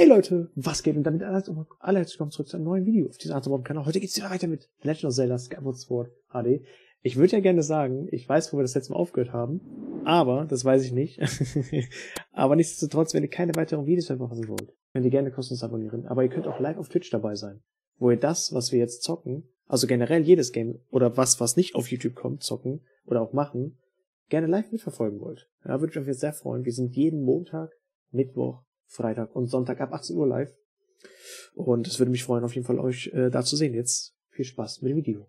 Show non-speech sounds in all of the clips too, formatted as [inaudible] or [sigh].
Ey Leute, was geht? Und damit alle herzlich willkommen zurück zu einem neuen Video auf diesem Arthur-Kanal. Heute geht's wieder weiter mit Legend of Zelda Skyward Sword HD. Ich würde ja gerne sagen, ich weiß, wo wir das letzte Mal aufgehört haben, aber, das weiß ich nicht. [laughs] aber nichtsdestotrotz, wenn ihr keine weiteren Videos verpassen wollt, könnt ihr gerne kostenlos abonnieren. Aber ihr könnt auch live auf Twitch dabei sein, wo ihr das, was wir jetzt zocken, also generell jedes Game oder was, was nicht auf YouTube kommt, zocken oder auch machen, gerne live mitverfolgen wollt. Da würde ich mich sehr freuen. Wir sind jeden Montag, Mittwoch, Freitag und Sonntag ab 18 Uhr live. Und es würde mich freuen, auf jeden Fall euch äh, da zu sehen. Jetzt viel Spaß mit dem Video.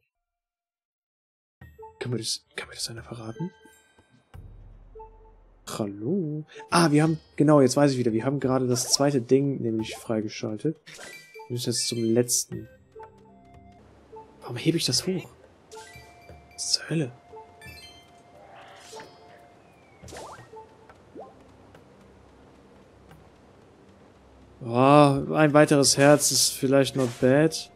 Kann man das, kann man das einer verraten? Hallo? Ah, wir haben, genau, jetzt weiß ich wieder, wir haben gerade das zweite Ding nämlich freigeschaltet. Wir müssen jetzt zum letzten. Warum hebe ich das hoch? Was zur Hölle? Oh, ein weiteres Herz ist vielleicht not bad.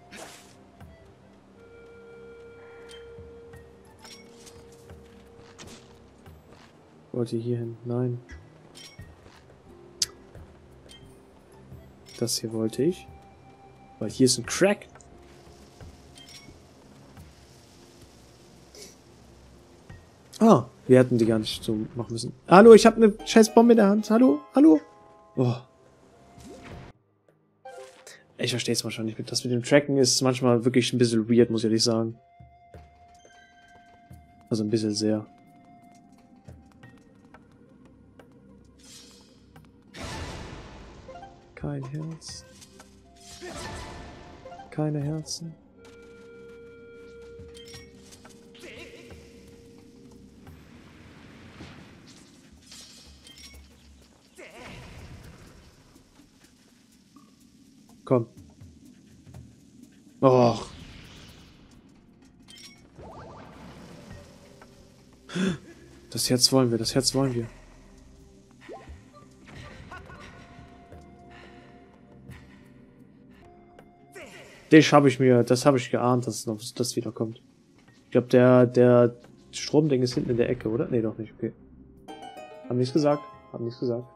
Wollte hier hin? Nein. Das hier wollte ich. Weil hier ist ein Crack. Ah, wir hätten die gar nicht so machen müssen. Hallo, ich habe eine scheiß Bombe in der Hand. Hallo, hallo. Oh. Ich verstehe es manchmal nicht. Das mit dem Tracken ist manchmal wirklich ein bisschen weird, muss ich ehrlich sagen. Also ein bisschen sehr. Kein Herz. Keine Herzen. Komm. Och. Das Herz wollen wir, das Herz wollen wir. Das habe ich mir, das habe ich geahnt, dass noch das wieder kommt. Ich glaube, der, der Stromding ist hinten in der Ecke, oder? Nee, doch nicht, okay. Haben nichts gesagt, haben nichts gesagt.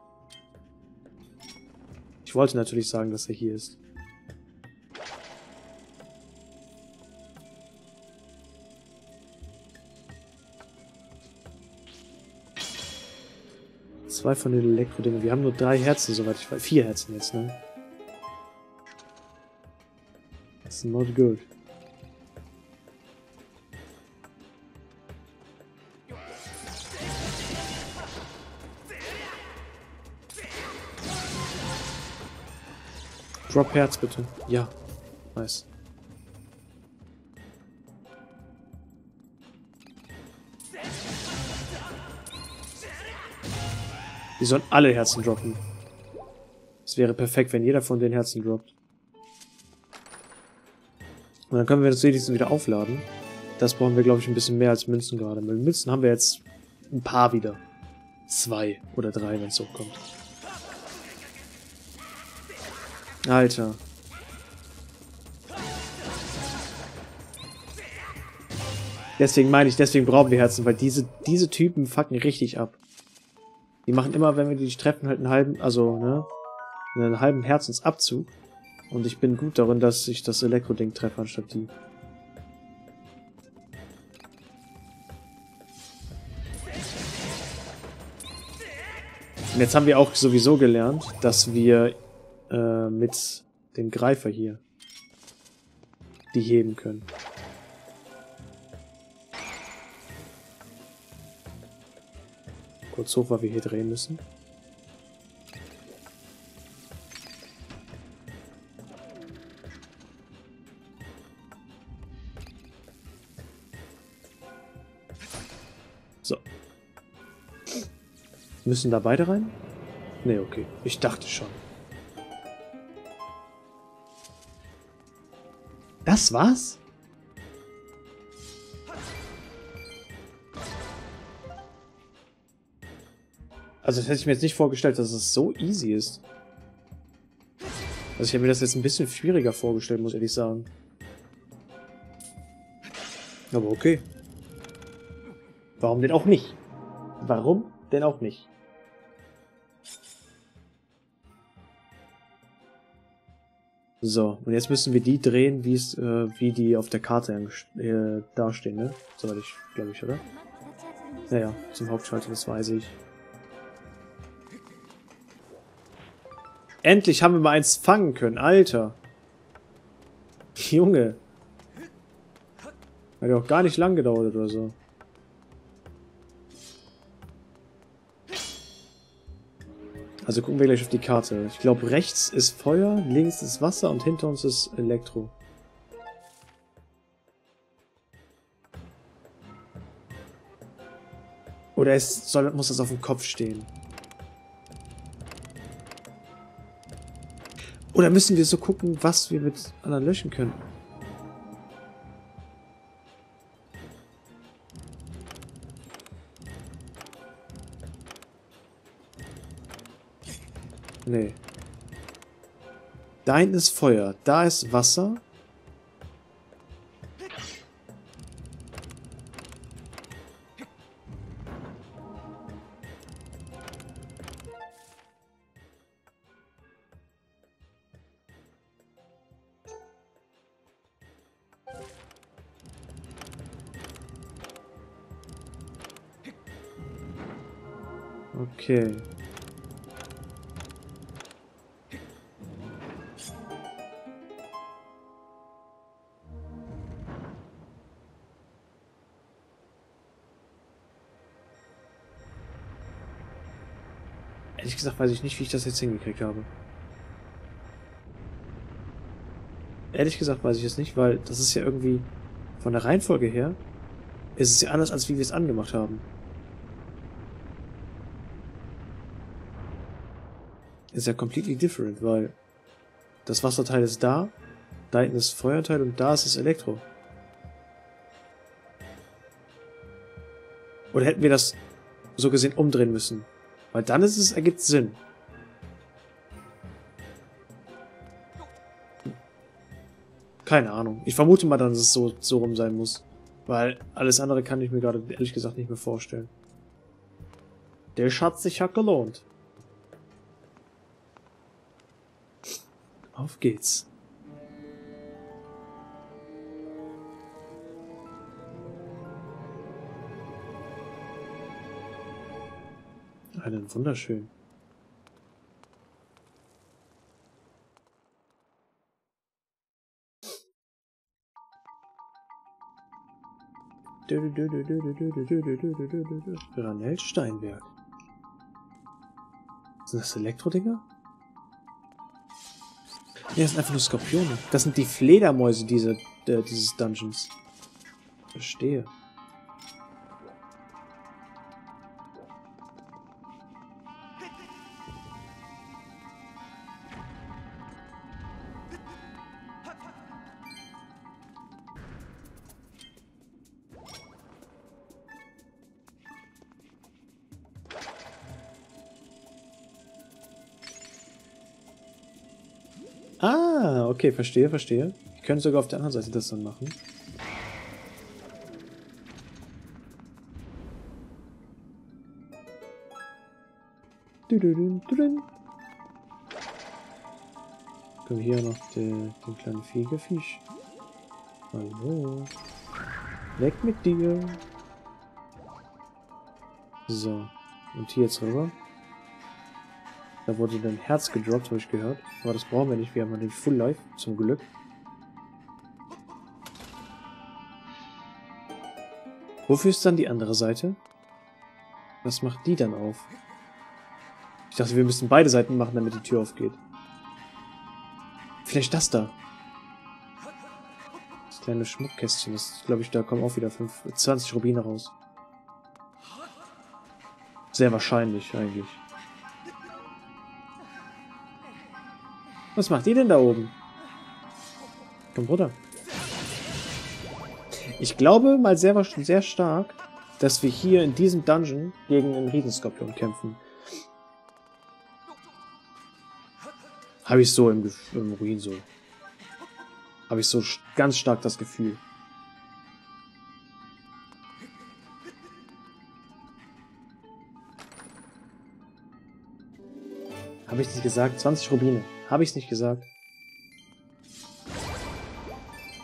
Wollte natürlich sagen, dass er hier ist. Zwei von den Elektrodingen. Wir haben nur drei Herzen, soweit ich weiß. Vier Herzen jetzt, ne? That's not good. Drop Herz bitte. Ja. Nice. Die sollen alle Herzen droppen. Es wäre perfekt, wenn jeder von den Herzen droppt. Und dann können wir das wenigstens wieder aufladen. Das brauchen wir, glaube ich, ein bisschen mehr als Münzen gerade. Mit Münzen haben wir jetzt ein paar wieder. Zwei oder drei, wenn es hochkommt. Alter. Deswegen meine ich, deswegen brauchen wir Herzen, weil diese, diese Typen fucken richtig ab. Die machen immer, wenn wir die treffen, halt einen halben, also, ne, einen halben Herzensabzug. Und ich bin gut darin, dass ich das Elektroding treffe anstatt die. Und jetzt haben wir auch sowieso gelernt, dass wir äh, mit dem Greifer hier die heben können. Kurz hoch, weil wir hier drehen müssen. So. Müssen da beide rein? Ne, okay. Ich dachte schon. Das war's? Also das hätte ich mir jetzt nicht vorgestellt, dass es so easy ist. Also ich habe mir das jetzt ein bisschen schwieriger vorgestellt, muss ich ehrlich sagen. Aber okay. Warum denn auch nicht? Warum denn auch nicht? So, und jetzt müssen wir die drehen, wie es, äh, wie die auf der Karte äh, dastehen, ne? Soweit ich, glaube ich, oder? Naja, zum Hauptschalter, das weiß ich. Endlich haben wir mal eins fangen können, Alter. [laughs] Junge. Hat ja auch gar nicht lang gedauert oder so. Also gucken wir gleich auf die Karte. Ich glaube, rechts ist Feuer, links ist Wasser und hinter uns ist Elektro. Oder es soll, muss das auf dem Kopf stehen? Oder müssen wir so gucken, was wir mit anderen löschen können? Nee. Da ist Feuer. Da ist Wasser. Okay. Gesagt weiß ich nicht, wie ich das jetzt hingekriegt habe. Ehrlich gesagt weiß ich es nicht, weil das ist ja irgendwie von der Reihenfolge her ist es ja anders, als wie wir es angemacht haben. Ist ja completely different, weil das Wasserteil ist da, da hinten ist das Feuerteil und da ist das Elektro. Oder hätten wir das so gesehen umdrehen müssen? Weil dann ist es, ergibt Sinn. Keine Ahnung. Ich vermute mal, dass es so, so rum sein muss. Weil alles andere kann ich mir gerade ehrlich gesagt nicht mehr vorstellen. Der Schatz sich hat gelohnt. Auf geht's. Einen wunderschön. Granell Steinberg. Sind das Elektrodinger? Nee, das sind einfach nur Skorpione. Das sind die Fledermäuse diese, äh, dieses Dungeons. Verstehe. Okay, verstehe, verstehe. Ich könnte sogar auf der anderen Seite das dann machen. Können wir hier noch den, den kleinen Fiegefisch. Hallo. Weg mit dir. So. Und hier jetzt rüber. Da wurde dann Herz gedroppt, habe ich gehört. Aber das brauchen wir nicht, wir haben nämlich Full Life, zum Glück. Wofür ist dann die andere Seite? Was macht die dann auf? Ich dachte, wir müssen beide Seiten machen, damit die Tür aufgeht. Vielleicht das da. Das kleine Schmuckkästchen, das glaube ich, da kommen auch wieder 5, 20 Rubine raus. Sehr wahrscheinlich eigentlich. Was macht ihr denn da oben? Kommt runter. Ich glaube mal sehr, sehr stark, dass wir hier in diesem Dungeon gegen einen Riesenskorpion kämpfen. Habe ich so im, im Ruin so. Habe ich so ganz stark das Gefühl. Habe ich nicht gesagt? 20 Rubine. Habe ich es nicht gesagt?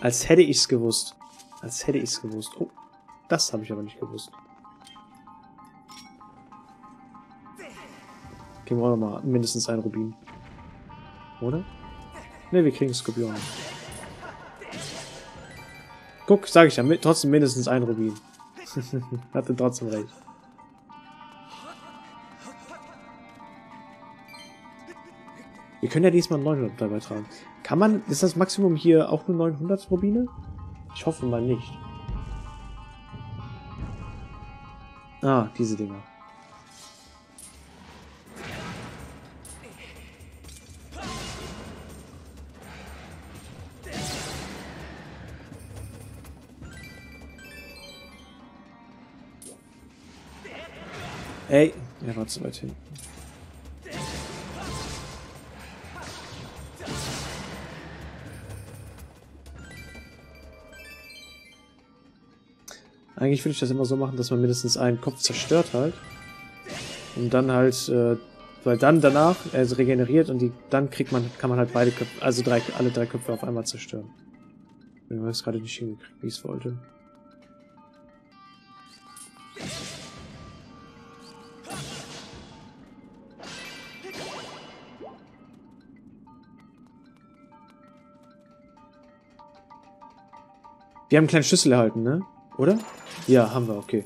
Als hätte ich's gewusst. Als hätte ich's gewusst. Oh, das habe ich aber nicht gewusst. Kriegen wir auch nochmal mindestens ein Rubin. Oder? Ne, wir kriegen Skorpion. Guck, sag ich ja, trotzdem mindestens ein Rubin. [laughs] Hatte trotzdem recht. Wir können ja diesmal 900 dabei tragen. Kann man, ist das Maximum hier auch nur 900 Rubine? Ich hoffe mal nicht. Ah, diese Dinger. Ey, er war zu weit hinten. Eigentlich würde ich das immer so machen, dass man mindestens einen Kopf zerstört halt. Und dann halt, äh, weil dann danach also regeneriert und die, dann kriegt man, kann man halt beide Köpfe, also drei, alle drei Köpfe auf einmal zerstören. Ich habe es gerade nicht hingekriegt, wie ich es wollte. Wir haben einen kleinen Schlüssel erhalten, ne? Oder? Ja, haben wir, okay.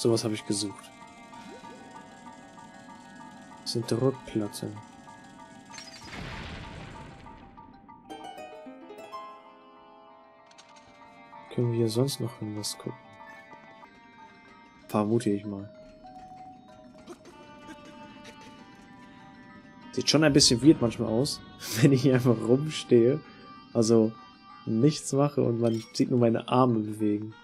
Sowas habe ich gesucht. Das sind Rückplatten. Können wir hier sonst noch irgendwas gucken? Vermute ich mal. Sieht schon ein bisschen weird manchmal aus, [laughs] wenn ich hier einfach rumstehe. Also nichts mache und man sieht nur meine Arme bewegen.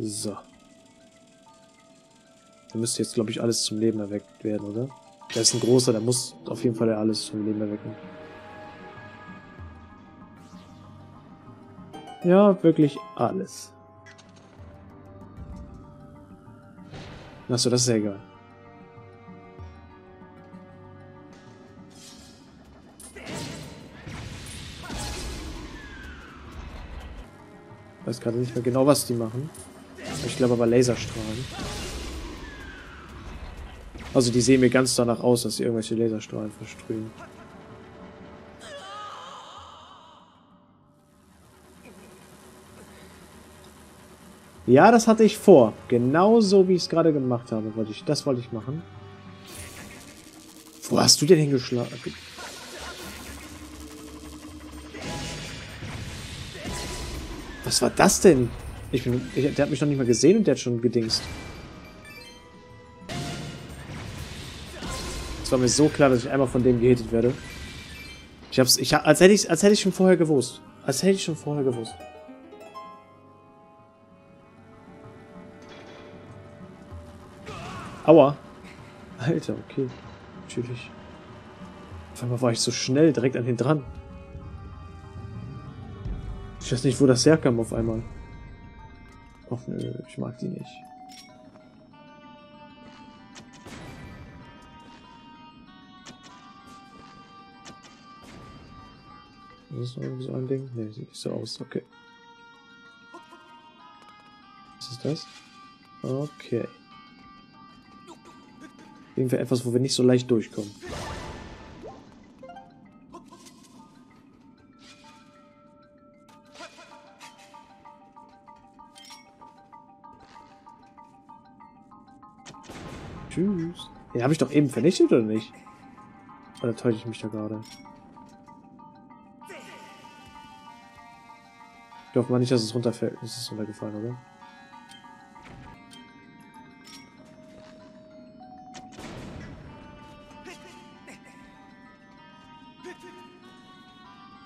So. Da müsste jetzt, glaube ich, alles zum Leben erweckt werden, oder? Der ist ein großer, der muss auf jeden Fall alles zum Leben erwecken. Ja, wirklich alles. Achso, das ist ja egal. Ich weiß gerade nicht mehr genau, was die machen. Ich glaube aber Laserstrahlen. Also die sehen mir ganz danach aus, dass sie irgendwelche Laserstrahlen versprühen. Ja, das hatte ich vor. Genauso wie ich es gerade gemacht habe, wollte ich. Das wollte ich machen. Wo hast du denn hingeschlagen? Was war das denn? Ich bin, ich, der hat mich noch nicht mal gesehen und der hat schon gedingst. Es war mir so klar, dass ich einmal von dem gehittet werde. Ich hab's, ich, als hätte ich, als hätte ich schon vorher gewusst. Als hätte ich schon vorher gewusst. Aua. Alter, okay. Natürlich. Auf einmal war ich so schnell direkt an den dran. Ich weiß nicht, wo das herkam auf einmal. Och nö, ich mag die nicht. Das ist irgendwie so ein Ding? Ne, sieht nicht so aus. Okay. Was ist das? Okay. Irgendwie etwas, wo wir nicht so leicht durchkommen. Den habe ich doch eben vernichtet, oder nicht? Oder täusche ich mich da gerade? Ich hoffe mal nicht, dass es runterfällt. Es ist runtergefallen, oder?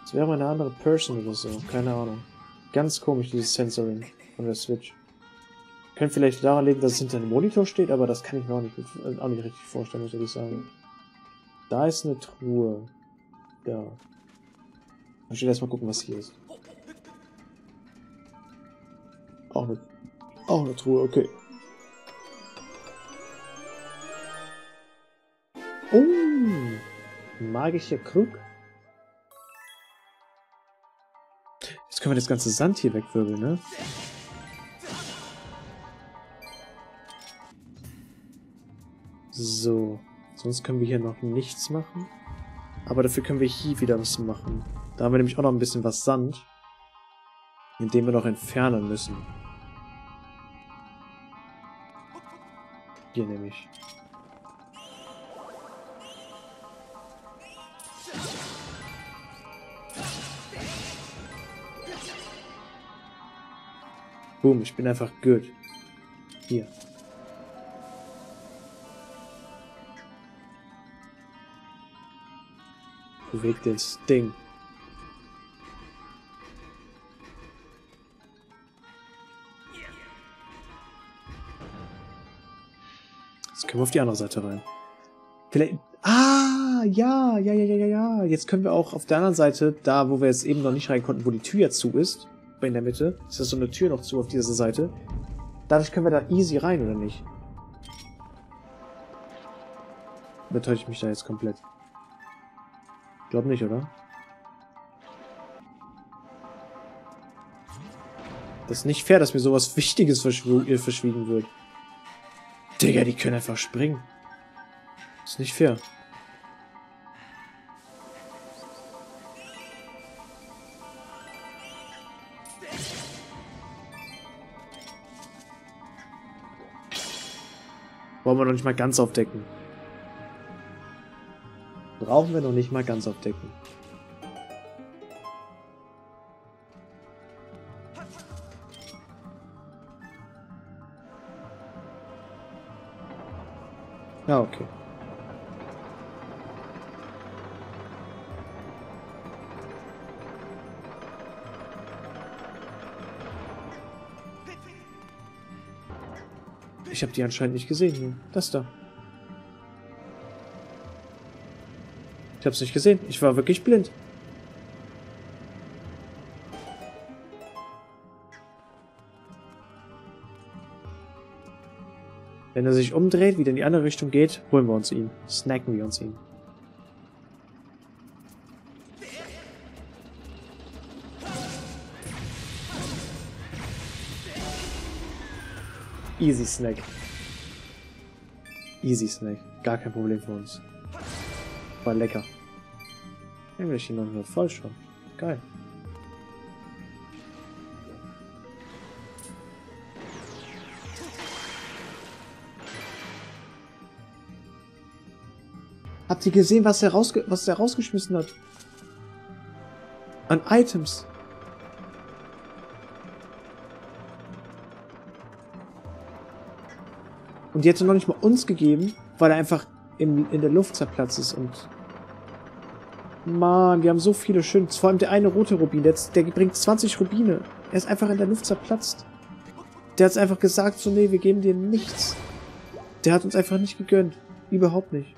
Es wäre mal eine andere Person oder so. Keine Ahnung. Ganz komisch, dieses Sensoring von der Switch. Könnte vielleicht daran liegen, dass es hinter dem Monitor steht, aber das kann ich mir auch nicht, auch nicht richtig vorstellen, muss ich sagen. Da ist eine Truhe. Da. Ich will erstmal gucken, was hier ist. Auch eine, auch eine Truhe, okay. Oh! Magischer Krug. Jetzt können wir das ganze Sand hier wegwirbeln, ne? So. Sonst können wir hier noch nichts machen. Aber dafür können wir hier wieder was machen. Da haben wir nämlich auch noch ein bisschen was Sand. In dem wir noch entfernen müssen. Hier nämlich. Boom, ich bin einfach gut. Hier. Bewegt das Ding. Jetzt können wir auf die andere Seite rein. Vielleicht... Ah, ja, ja, ja, ja, ja, ja. Jetzt können wir auch auf der anderen Seite, da wo wir jetzt eben noch nicht rein konnten, wo die Tür jetzt zu ist, in der Mitte, ist da so eine Tür noch zu auf dieser Seite. Dadurch können wir da easy rein, oder nicht? Oder täusche ich mich da jetzt komplett? Glaub nicht, oder? Das ist nicht fair, dass mir sowas Wichtiges verschw verschwiegen wird. Digga, die können einfach springen. Das ist nicht fair. Wollen wir noch nicht mal ganz aufdecken. Brauchen wir noch nicht mal ganz aufdecken. Ja, okay. Ich habe die anscheinend nicht gesehen. Das da. Ich hab's nicht gesehen. Ich war wirklich blind. Wenn er sich umdreht, wieder in die andere Richtung geht, holen wir uns ihn. Snacken wir uns ihn. Easy Snack. Easy Snack. Gar kein Problem für uns. War lecker. Englisch hier noch voll schon. Geil. Habt ihr gesehen, was er, rausge was er rausgeschmissen hat? An Items. Und die hätte noch nicht mal uns gegeben, weil er einfach in, in der Luft zerplatzt ist und... Mann, wir haben so viele schön. Vor allem der eine rote Rubin, der, der bringt 20 Rubine. Er ist einfach in der Luft zerplatzt. Der hat einfach gesagt, so nee, wir geben dir nichts. Der hat uns einfach nicht gegönnt. Überhaupt nicht.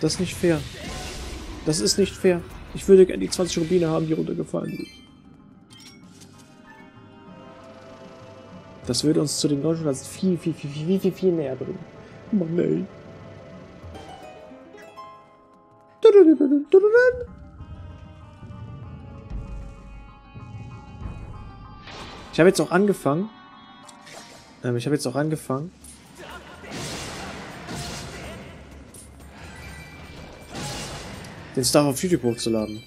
Das ist nicht fair. Das ist nicht fair. Ich würde gerne die 20 Rubine haben, die runtergefallen sind. Das würde uns zu den Gonjulas viel, viel, viel, viel, viel, viel, viel näher bringen. Mann, ey. Ich habe jetzt auch angefangen. Ähm, ich habe jetzt auch angefangen. Den Stuff auf YouTube hochzuladen.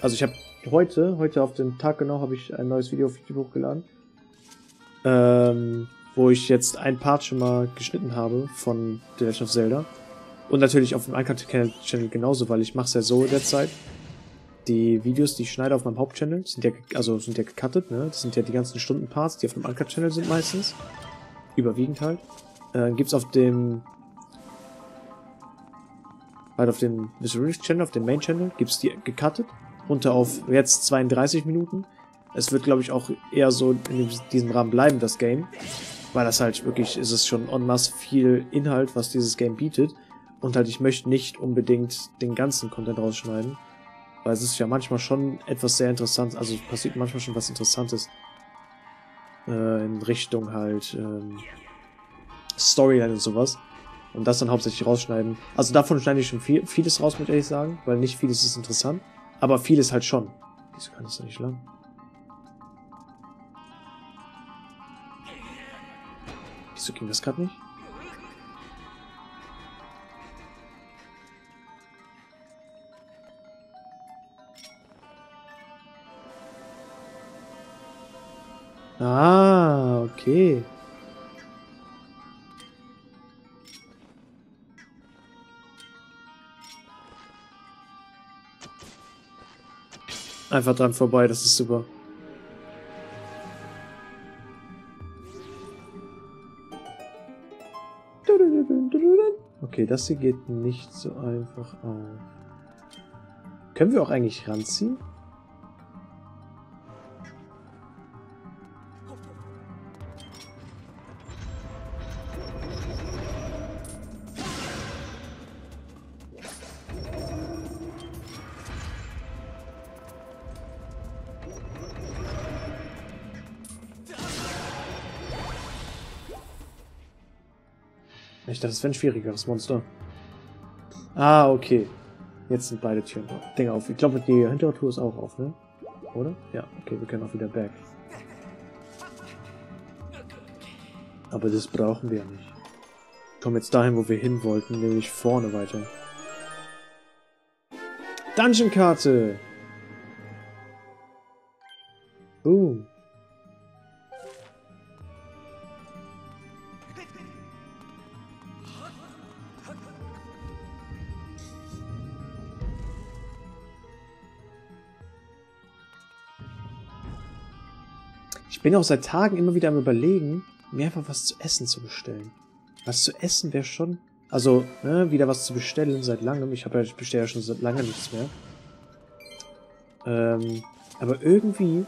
Also ich habe heute, heute auf den Tag genau, habe ich ein neues Video auf YouTube hochgeladen ähm, wo ich jetzt ein Part schon mal geschnitten habe von The Legend of Zelda. Und natürlich auf dem Uncut-Channel genauso, weil ich mache es ja so derzeit. Die Videos, die ich schneide auf meinem Hauptchannel, sind ja, also sind ja gecuttet, ne? Das sind ja die ganzen Stundenparts, die auf dem Uncut-Channel sind meistens. Überwiegend halt. Äh, gibt's auf dem halt auf dem Mystery Channel, auf dem Main Channel, gibt's die gecuttet. Runter auf jetzt 32 Minuten. Es wird, glaube ich, auch eher so in diesem Rahmen bleiben, das Game. Weil das halt wirklich, ist es schon en masse viel Inhalt, was dieses Game bietet. Und halt, ich möchte nicht unbedingt den ganzen Content rausschneiden. Weil es ist ja manchmal schon etwas sehr interessantes, also passiert manchmal schon was Interessantes. Äh, in Richtung halt ähm, Storyline und sowas. Und das dann hauptsächlich rausschneiden. Also davon schneide ich schon viel, vieles raus, muss ich ehrlich sagen, weil nicht vieles ist interessant. Aber vieles halt schon. Wieso kann das doch nicht lang? Wieso ging das gerade nicht? Ah, okay. Einfach dran vorbei, das ist super. Okay, das hier geht nicht so einfach auf. Können wir auch eigentlich ranziehen? Ich dachte, das wäre ein schwierigeres Monster. Ah, okay. Jetzt sind beide Türen Dinge auf. Ich glaube, die hintere ist auch auf, ne? Oder? Ja, okay, wir können auch wieder back. Aber das brauchen wir nicht. Wir kommen jetzt dahin, wo wir hin wollten, nämlich vorne weiter. Dungeon-Karte! Boom. Bin auch seit Tagen immer wieder am überlegen, mir einfach was zu essen zu bestellen. Was zu essen wäre schon... Also, ne, wieder was zu bestellen seit langem. Ich habe ja, ich bestelle ja schon seit langem nichts mehr. Ähm, aber irgendwie,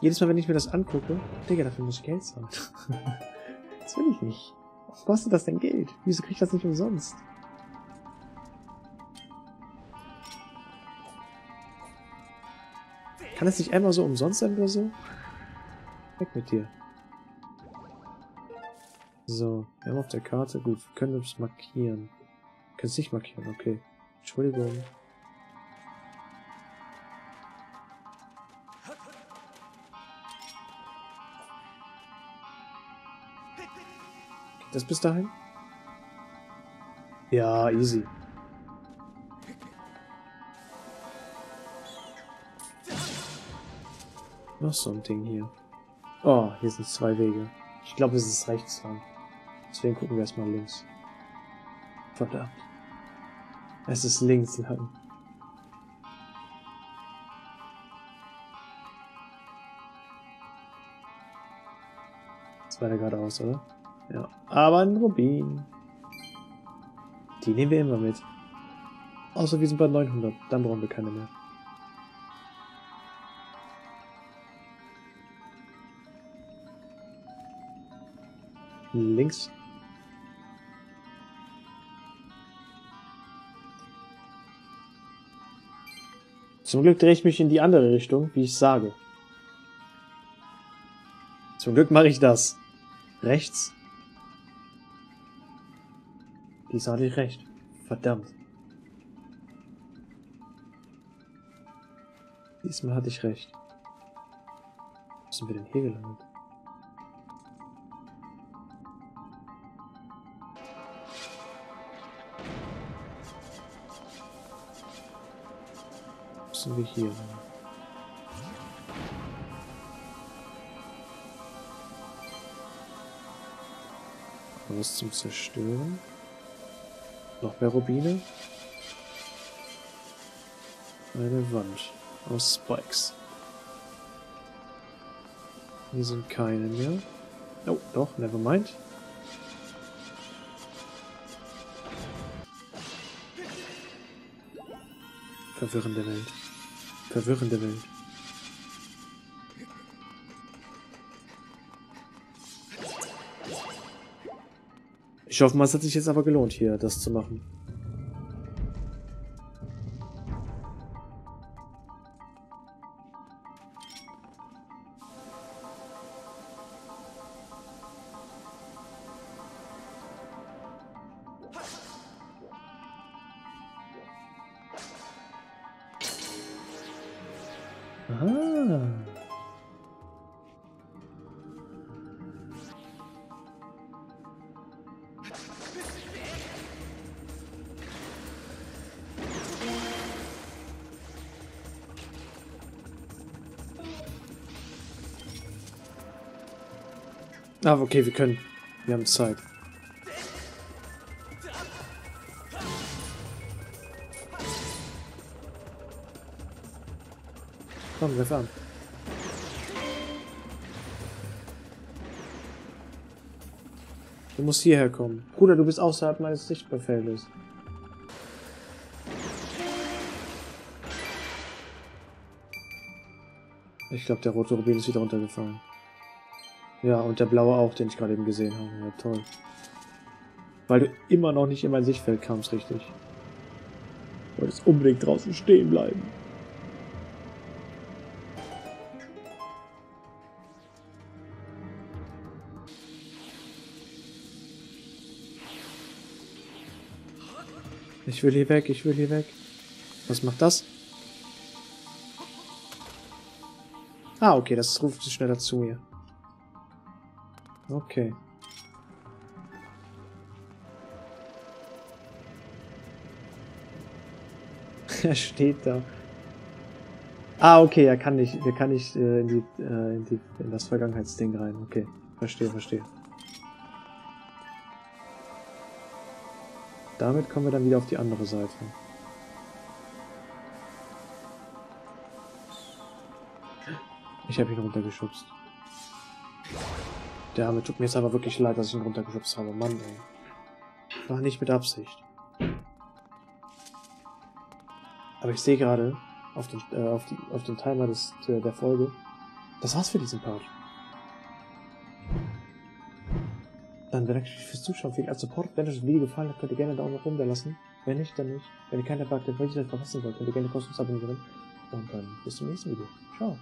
jedes Mal, wenn ich mir das angucke, Digga, dafür muss ich Geld zahlen. [laughs] das will ich nicht. Was kostet das denn Geld? Wieso kriege ich das nicht umsonst? Kann das nicht einmal so umsonst sein oder so? Weg mit dir. So, wir haben auf der Karte, gut, wir können uns markieren. Wir können es nicht markieren, okay. Entschuldigung. Geht das bis dahin? Ja, easy. Noch so ein Ding hier. Oh, hier sind zwei Wege. Ich glaube, es ist rechts lang. Deswegen gucken wir erstmal links. Verdammt. Es ist links lang. Das war der geradeaus, oder? Ja. Aber ein Rubin. Die nehmen wir immer mit. Außer wir sind bei 900. Dann brauchen wir keine mehr. Links. Zum Glück drehe ich mich in die andere Richtung, wie ich sage. Zum Glück mache ich das. Rechts. Diesmal hatte ich recht. Verdammt. Diesmal hatte ich recht. Wo sind wir denn hier gelandet? Müssen wir hier sein. Was zum Zerstören? Noch mehr Rubine? Eine Wand aus Spikes. Hier sind keine mehr. Oh, doch, never mind. Verwirrende Welt. Verwirrende Welt. Ich hoffe mal, es hat sich jetzt aber gelohnt, hier das zu machen. Ah, okay, wir können. Wir haben Zeit. Komm, greif an. Du musst hierher kommen. Bruder, du bist außerhalb meines Sichtbefehls. Ich glaube, der rote Rubin ist wieder runtergefallen. Ja, und der blaue auch, den ich gerade eben gesehen habe. Ja, toll. Weil du immer noch nicht in mein Sichtfeld kamst, richtig. Du wolltest unbedingt draußen stehen bleiben. Ich will hier weg, ich will hier weg. Was macht das? Ah, okay, das ruft sich schneller zu mir. Okay. [laughs] er steht da. Ah, okay, er kann nicht, er kann nicht äh, in, die, äh, in, die, in das Vergangenheitsding rein. Okay, verstehe, verstehe. Damit kommen wir dann wieder auf die andere Seite. Ich habe ihn runtergeschubst. Der Arme tut mir jetzt aber wirklich leid, dass ich ihn runtergeschubst habe. Mann, ey. War nicht mit Absicht. Aber ich sehe gerade auf den, äh, auf, die, auf den Timer des, der, der Folge, das war's für diesen Part. Dann bedanke ich mich fürs Zuschauen, viel als Support. Wenn euch das Video gefallen hat, könnt ihr gerne einen Daumen nach oben da lassen. Wenn nicht, dann nicht. Wenn ihr keine Bug, den Podcast verpassen wollt, könnt ihr gerne kostenlos abonnieren. Und dann bis zum nächsten Video. Ciao.